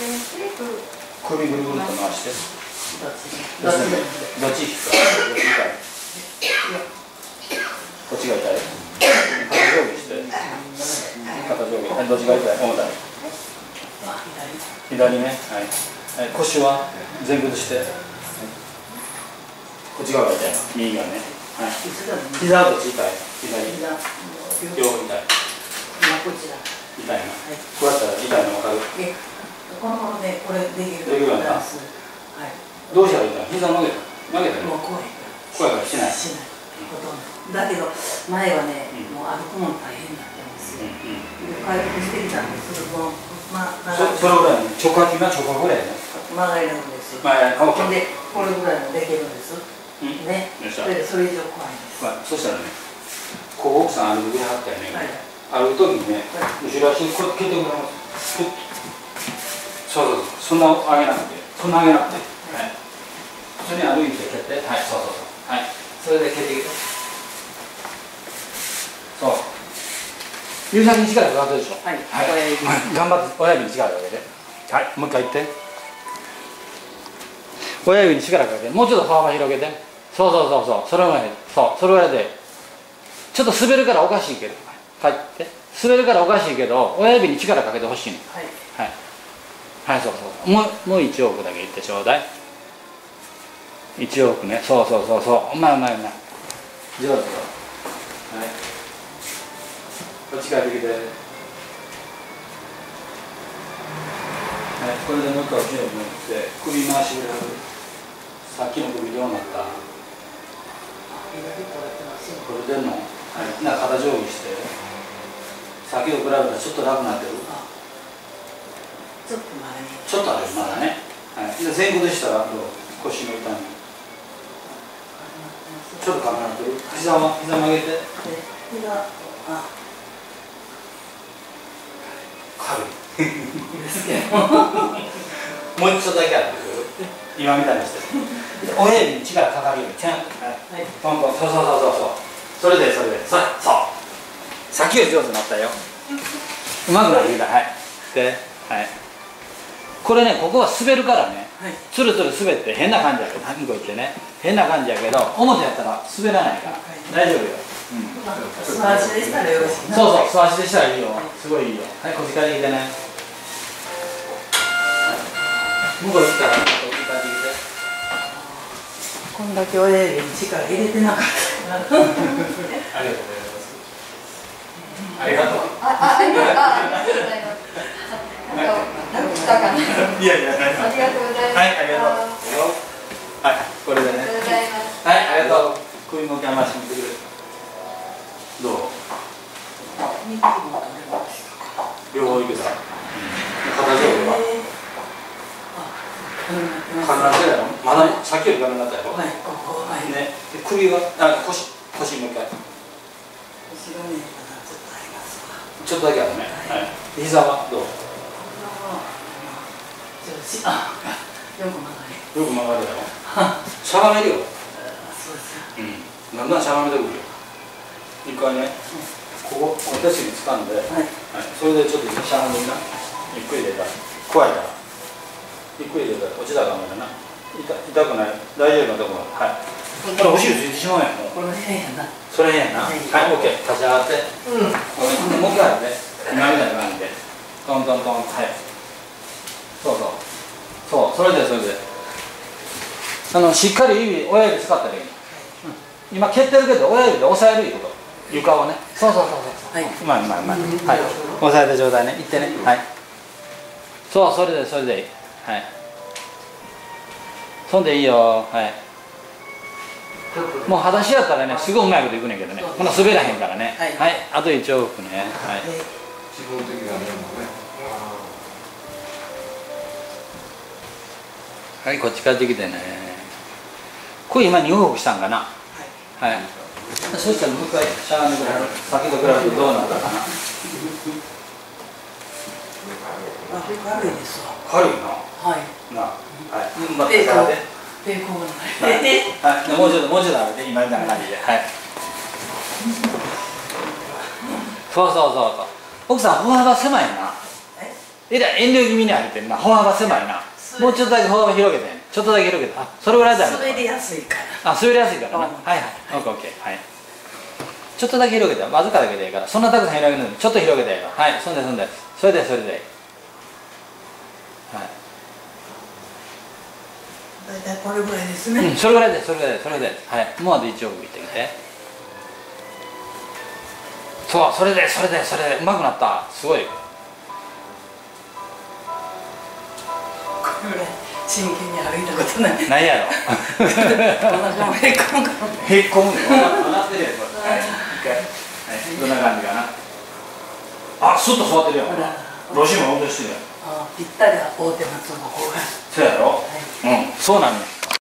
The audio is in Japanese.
首ぐるぐるっと回して。どっち？どっち引くか。どっちこっちが痛い？肩上下して。肩上下。はいどっちが痛い？重たい。あ左左ね。はい、はい、腰は前屈して、はいこっち側が痛い右側ね。はい。膝はどっち痛い？左。膝両方痛い。今こちら痛いな。こうやったら痛いの分かる？えこのままでこれできるようになダンスはい。どうしたらいい膝曲げた？曲げたもよう怖い怖いからしない。しない。ほとんど。だけど前はね、うん。もう歩くの大変だったんですうよ、んうん。で回復してきたんですけどもまあそそれぐらいね直角今直角ぐらいね曲がんですよ、でこれぐらいもできるんです、うん。ね。でそれ以上怖いんです、まあ、そしたらねこう奥さん歩いあったよね、はい。歩く時にねは後ろ足こうやって蹴ってもらいますそうそうそう。そんな上げなくてそんな上げなくてはい。普通に歩いて蹴って。はいそうそうそう。はい。それで蹴ってきてそう。指先に力がかかってるでしょ？はい。はい、親指。頑張って親指に力をかけて。はい。もう一回言って。親指に力かけて。もうちょっと幅広げて。そうそうそうそう。それぐらいそう。それぐらいで。ちょっと滑るからおかしいけど。はい。って。滑るからおかしいけど親指に力かけてほしいの。はい。はいはいそうそうもうもう1億だけ言ってちょうだい。1億ね。そうそうそうそう。うまいうまいうまい上手はい。こっちからできて。はい。これでもう一回後ろに持って首回しぐらいさっきの首どうなった？左これでんのはい。な肩上下して。さっきと比べたらちょっと楽になってる。あちょっと前。にちょっとあるまだね、はい、で前後でしたらどう腰の痛み。ちょっと軽くなって。る膝は膝曲げて。で膝あ。軽い。ですけども。う一つだけある。今みたいにして。親指に力かかるようにちゃんとはいはい。ポンポン。そうそうそうそうそれでそれで。それそう。さっきより上手になったよ。うまくなってきたはい。ではいこれねここは滑るからね。はい。つるつる滑って変な感じやけど。向こう行ってね。変な感じやけど表やったら滑らないから。大丈夫よ、素足でしたらよろしいな。そうそう素足でしたらいいよ。すごいいいよ。はいこっちから来てね。向こう行ったらこっちから来てこんだけ親指に力入れてなかった。ありがとうございます。ありがとう。あ、あ、ありがとうあありがとうございます。なんか、なんか来たかな。いやいやありがとうございます。はい。ありがとうはい。これでねありがとうござい。ます。はい。ありがとう首も我慢してみてくれどう両方い。けた肩上下は軽なってたよまださっきより軽なったやろはい、はい。ねで首はあ腰腰もう一回後ろにちょっとだけあるねはい。膝はどうし、あ、よく曲がり。よく曲がるやろ。はしゃがめるよ。あそうですよ。うん。だんだんしゃがめてくるよ。一回ねここお手すり掴んで、はい、はい。それでちょっとしゃがんでみな。ゆっくり入れた怖いから。ゆっくり入れたら落ちたらダメだな。痛痛くない。大丈夫なところ。はい。これお尻ついてしまうやんもうこの辺やな。それ変やなははいい、オッケー立ち上がってうん。もう一回あるね今みたいな感じでトントントンはいそれでそれで。あのしっかり指親指使ったらいい、うん、今蹴ってるけど親指で押さえるいうこと。床をね。そうそうそうそうはい。うまいうまいうまいはい。押さえた状態ね。いってね。はい。そうそれでそれでいい。はい。そんでいいよ。はい。もう裸足やったらねすごいうまいこといくねんけどね。ほな滑らへんからね。はい。あと1往復ね。はい。で基はいこっち帰ってきてね。これ今2往復したんかな？はい。はい。そしたらもう一回しゃがんでくれる先と比べてどうなったかな？あ、軽いですわ。軽いなはい。なはい。うんまた抵抗下がって抵抗がはない。い。はい、でもうちょっともうちょっと上げて今みたいな感じで。はい。そうそうそうそう奥さん歩幅狭いな。え？えらい遠慮気味に上げてんな。歩幅狭いなもうちょっとだけ歩幅広げて。ちょっとだけ広げて。あそれぐらいだよ滑りやすいから。あ滑りやすいからな、うん。はいはい。オッケーオッケーはい。ちょっとだけ広げて。わずかだけでいいから。そんなたくさん広げるのに。ちょっと広げてはい。そんでそんで。それでそれで。はい。大体これぐらいですね、うん、それぐらいでそれぐらいでそれで。はい。もうあと1億いってきて。そうそれでそれでそれで。うまくなった。すごいぐらい真剣に歩いたことない。ないやろ。へっこむ。かもへっこむね。笑ってるやつこれはい一回。はい。どんな感じかな。あスッと座ってるよほら。ロシもしてるぴったり合うてますの方が。そうやろ。はい。うん。そうなんね